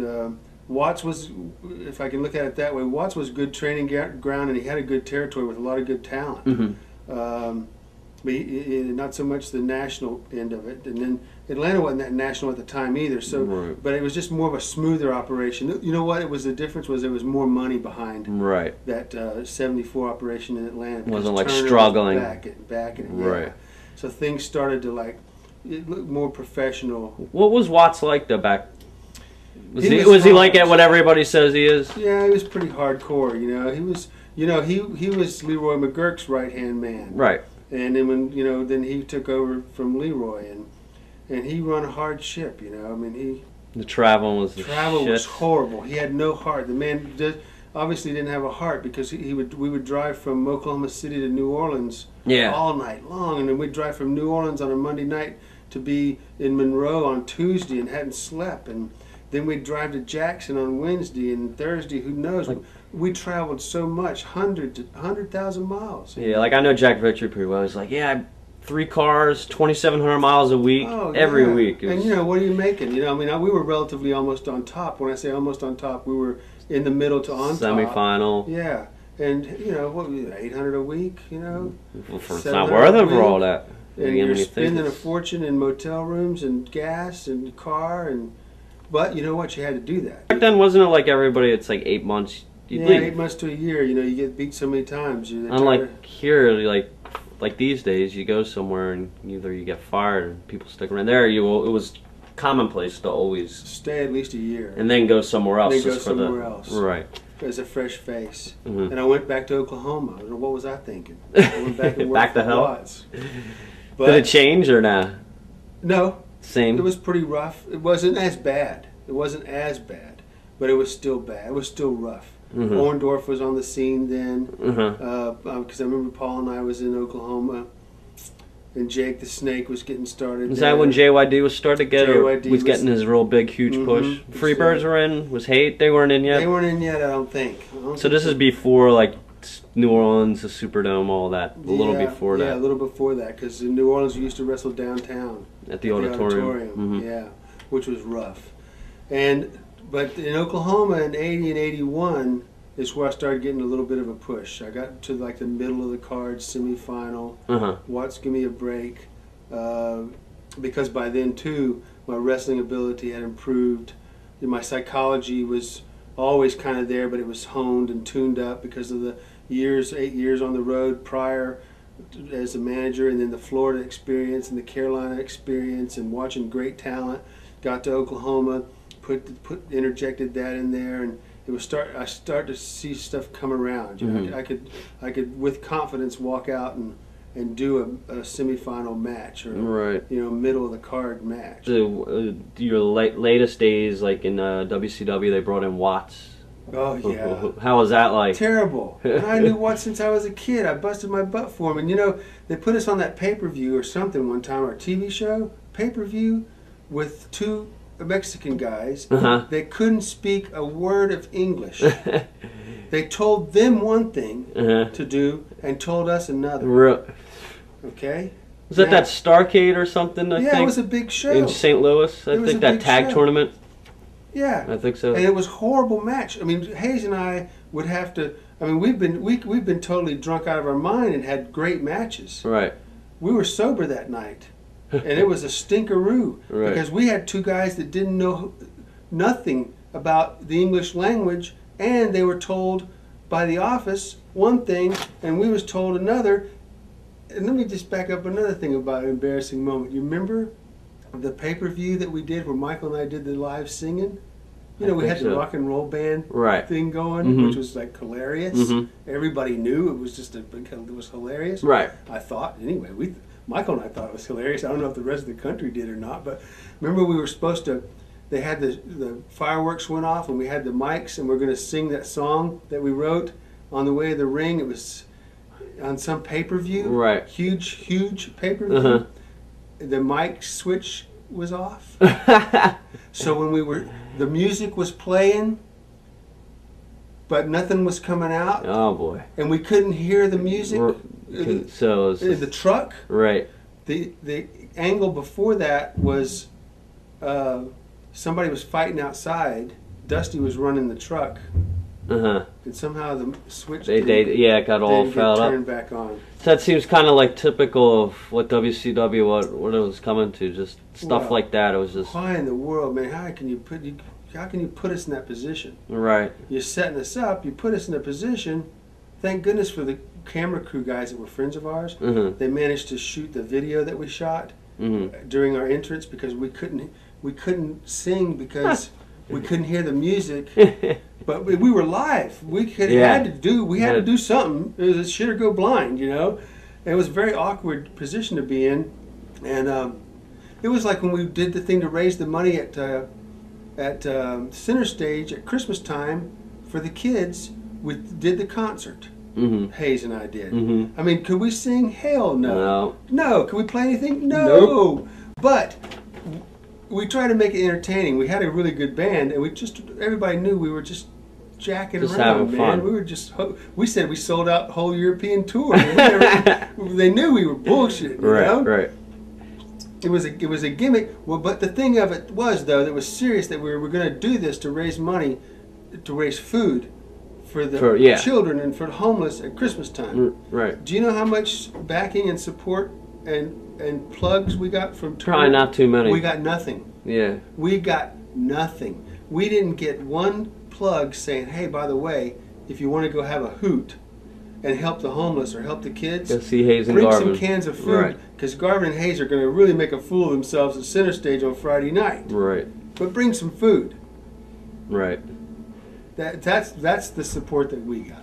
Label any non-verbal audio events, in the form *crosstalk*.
Uh, Watts was, if I can look at it that way, Watts was good training ground, and he had a good territory with a lot of good talent. Mm-hmm. Um, but he, he- not so much the national end of it, and then Atlanta wasn't that national at the time either. So, Right. but it was just more of a smoother operation. You know what? It was the difference was there was more money behind Right. that uh, '74 operation in Atlanta. Wasn't like Turner was struggling. back and back and yeah. Right. So things started to like it looked more professional. What was Watts like though back? Was He he, was was, he like at what everybody says he is? Yeah, he was pretty hardcore. You know, he was. You know, he he was Leroy McGuirk's right hand man. Right. And then when you know, then he took over from Leroy, and and he run a hard ship. You know, I mean, he The travel was the travel shit. was horrible. He had no heart. The man did, obviously didn't have a heart because he, he would we would drive from Oklahoma City to New Orleans Yeah. all night long, and then we'd drive from New Orleans on a Monday night to be in Monroe on Tuesday and hadn't slept, and then we'd drive to Jackson on Wednesday and Thursday. Who knows? Like- we traveled so much, hundred to hundred thousand miles. Yeah, like I know Jack Victory pretty well. He's like, yeah, three cars, twenty seven hundred miles a week, Oh, every yeah. week. It And you know, what are you making? You know, I mean, we were relatively almost on top. When I say almost on top, we were in the middle to on top. semifinal. Yeah, and you know what? Eight hundred a week. You know, Well, for, it's not worth it for all that. and Again, you're when you think spending a fortune in motel rooms and gas and car and. But you know what? You had to do that. Back then, wasn't it like everybody? It's like eight months. You'd Yeah, leave. eight months to a year. You know, you get beat so many times. Unlike here, like like these days, you go somewhere and either you get fired and people stick around. There, you will, it was commonplace to always stay at least a year and then go somewhere else. Then go for the- somewhere else. Right. as a fresh face. Mhm. And I went back to Oklahoma. I don't know, What was I thinking? I went back *laughs* and Back to hell? Watts. Did it change or nah? no, Same. It was pretty rough. It wasn't as bad. It wasn't as bad, but it was still bad. It was still rough. Mhm. Orndorff was on the scene then, because I remember Paul and I was in Oklahoma, and Jake the Snake was getting started. Was there. that when JYD was starting to get, or JYD was getting his real big, huge Mhm. push? Freebirds were in. Was Hate? They weren't in yet. They weren't in yet, I don't think. I don't So think this is before like New Orleans, the Superdome, all that. A little Yeah, before that. Yeah, a little before that, because in New Orleans we used to wrestle downtown. at the at auditorium. Mhm. Yeah, which was rough. And but in Oklahoma in '80 and '81 is where I started getting a little bit of a push. I got to like the middle of the card, semifinal. Uh-huh. Watts give me a break uh, because by then too my wrestling ability had improved. My psychology was always kind of there, but it was honed and tuned up because of the years, eight years on the road prior as a manager, and then the Florida experience and the Carolina experience, and watching great talent. Got to Oklahoma, put put interjected that in there, and it was start. I start to see stuff come around. You know, Mhm. I could I could with confidence walk out and and do a, a semifinal match or Right. you know middle of the card match. The, uh, your late, latest days, like in uh, WCW, they brought in Watts. Oh *laughs* yeah. How was that like? Terrible. *laughs* And I knew Watts since I was a kid. I busted my butt for him. And you know, they put us on that pay per view or something one time, our TV show, pay per view, with two Mexican guys. Uh-huh. They couldn't speak a word of English. *laughs* they told them one thing uh-huh. to do and told us another. Real- Okay? Was that that Starcade or something? I yeah, think it was a big show. in St. Louis. I think that tag show. tournament. Yeah. I think so. and it was horrible match. I mean, Hayes and I would have to. I mean, we've been we we've been totally drunk out of our mind and had great matches. right. We were sober that night, and it was a stinkeroo *laughs* Right. because we had two guys that didn't know nothing about the English language, and they were told by the office one thing, and we was told another. And let me just back up another thing about an embarrassing moment. You remember the pay per view that we did where Michael and I did the live singing? You know, I we had the so. rock and roll band Right. thing going, Mhm. which was like hilarious. Mhm. Everybody knew it was just a, it was hilarious. Right. I thought anyway. We Michael and I thought it was hilarious. I don't know if the rest of the country did or not, but remember we were supposed to. They had the the fireworks went off and we had the mics and we're going to sing that song that we wrote on the way to the ring. It was on some pay per view. Right. Huge, huge pay per view. Uh-huh. The mic switch was off. *laughs* So when we were, the music was playing, but nothing was coming out, oh boy. and we couldn't hear the music. R- Uh, So In just- the truck, right. the the angle before that was uh, somebody was fighting outside, Dusty was running the truck, Uh huh. and somehow the switch They, they, yeah, it got all fouled up. turned back on. So that seems kind of like typical of what WCW what what it was coming to. Just stuff Well, like that. It was just Why in the world, man? How can you put you? How can you put us in that position? right. You're setting us up. You put us in a position. Thank goodness for the camera crew guys that were friends of ours. Mhm. They managed to shoot the video that we shot Mhm. during our entrance because we couldn't we couldn't sing because *laughs* we couldn't hear the music. *laughs* But we, we were live. We could Yeah. had to do we had to do something. It was a shit or go blind, you know. It was a very awkward position to be in, and um, it was like when we did the thing to raise the money at uh, at um, Center Stage at Christmas time for the kids. We did the concert. Mhm. Hayes and I did. Mhm. I mean, could we sing? Hell no. No. No. Could we play anything? No. Nope. But we tried to make it entertaining. We had a really good band, and we just everybody knew we were just jacking Just around, having man. fun. We were just we said we sold out whole European tour. Never- *laughs* they knew we were bullshit. You Right. know? Right. It was a it was a gimmick. Well, but the thing of it was though that was serious that we were going to do this to raise money, to raise food for the For- yeah. children and for the homeless at Christmas time. Mm, right. Do you know how much backing and support and and plugs we got from Probably not too many. We got nothing. yeah. We got nothing. We didn't get one plug saying, "Hey, by the way, if you want to go have a hoot and help the homeless or help the kids, Go see Hayes and bring Garvin. some cans of food Right. because Garvin and Hayes are going to really make a fool of themselves at center stage on Friday night. Right. But bring some food. Right. That that's that's the support that we got.